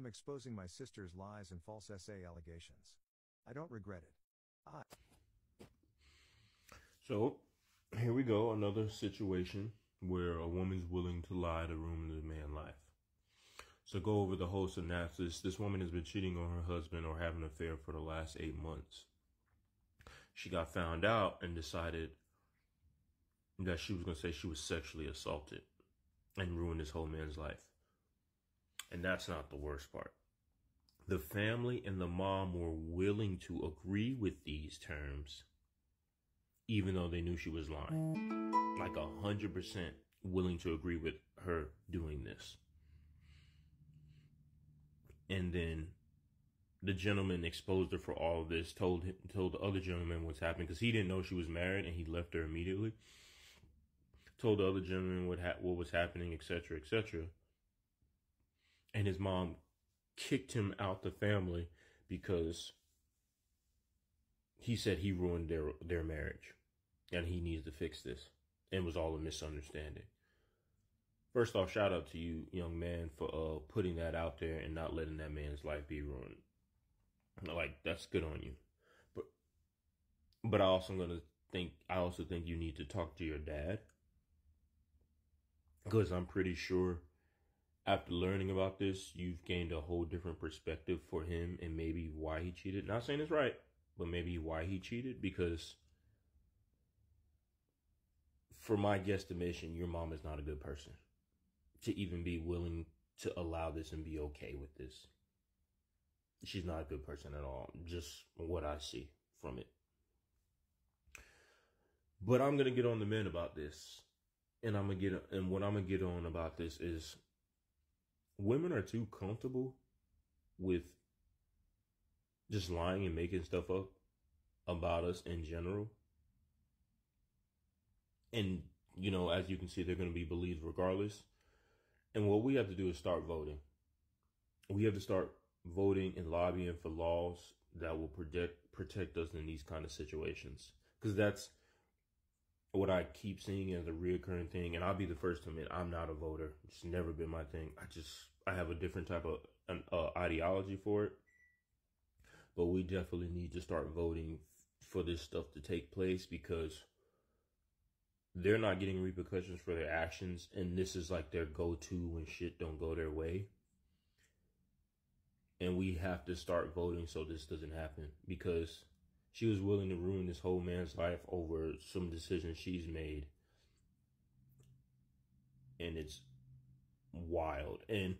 I'm exposing my sister's lies and false SA allegations. I don't regret it. I. So, here we go. Another situation where a woman's willing to lie to ruin the man's life. So, go over the whole synopsis. This woman has been cheating on her husband or having an affair for the last eight months. She got found out and decided that she was going to say she was sexually assaulted and ruin this whole man's life. And that's not the worst part. The family and the mom were willing to agree with these terms, even though they knew she was lying. Like a hundred percent willing to agree with her doing this. And then the gentleman exposed her for all of this, told him, told the other gentleman what's happening because he didn't know she was married and he left her immediately. Told the other gentleman what ha- what was happening, etc., etc and his mom kicked him out the family because he said he ruined their their marriage and he needs to fix this and was all a misunderstanding. First off, shout out to you, young man, for uh putting that out there and not letting that man's life be ruined. Like that's good on you. But but I also gonna think I also think you need to talk to your dad. Because I'm pretty sure after learning about this, you've gained a whole different perspective for him and maybe why he cheated. Not saying it's right, but maybe why he cheated because for my guesstimation, your mom is not a good person to even be willing to allow this and be okay with this. She's not a good person at all, just what I see from it. But I'm gonna get on the men about this, and I'm gonna get and what I'm gonna get on about this is women are too comfortable with just lying and making stuff up about us in general. And, you know, as you can see, they're going to be believed regardless. And what we have to do is start voting. We have to start voting and lobbying for laws that will protect protect us in these kind of situations. Because that's what I keep seeing as a reoccurring thing, and I'll be the first to admit I'm not a voter. It's never been my thing. I just I have a different type of an, uh, ideology for it. But we definitely need to start voting for this stuff to take place because they're not getting repercussions for their actions, and this is like their go-to when shit don't go their way. And we have to start voting so this doesn't happen because she was willing to ruin this whole man's life over some decisions she's made. And it's wild. And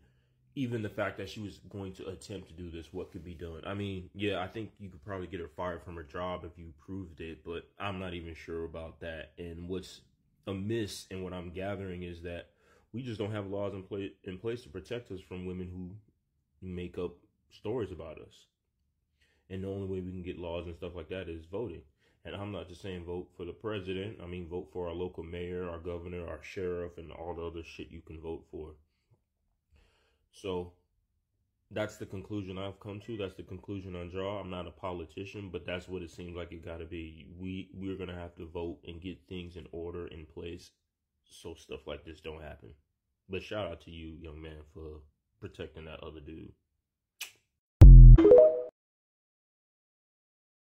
even the fact that she was going to attempt to do this, what could be done? I mean, yeah, I think you could probably get her fired from her job if you proved it, but I'm not even sure about that. And what's amiss and what I'm gathering is that we just don't have laws in place in place to protect us from women who make up stories about us. And the only way we can get laws and stuff like that is voting. And I'm not just saying vote for the president. I mean, vote for our local mayor, our governor, our sheriff, and all the other shit you can vote for. So that's the conclusion I've come to. That's the conclusion I draw. I'm not a politician, but that's what it seems like it got to be. We we're gonna have to vote and get things in order in place, so stuff like this don't happen. But shout out to you, young man, for protecting that other dude.